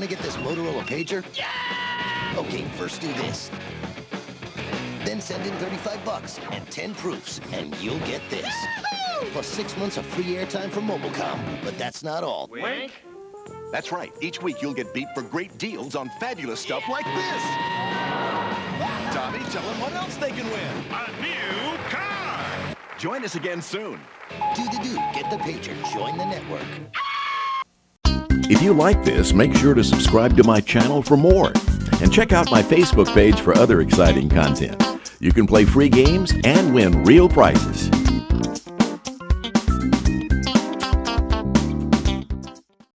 Want to get this Motorola pager? Yeah! Okay, first do this. Then send in 35 bucks and 10 proofs, and you'll get this. Plus six months of free airtime for MobileComm. But that's not all. Wink? That's right. Each week you'll get beat for great deals on fabulous stuff like this. Tommy, tell them what else they can win. A new car! Join us again soon. Do the Dew. Get the pager. Join the network. If you like this, make sure to subscribe to my channel for more. And check out my Facebook page for other exciting content. You can play free games and win real prizes.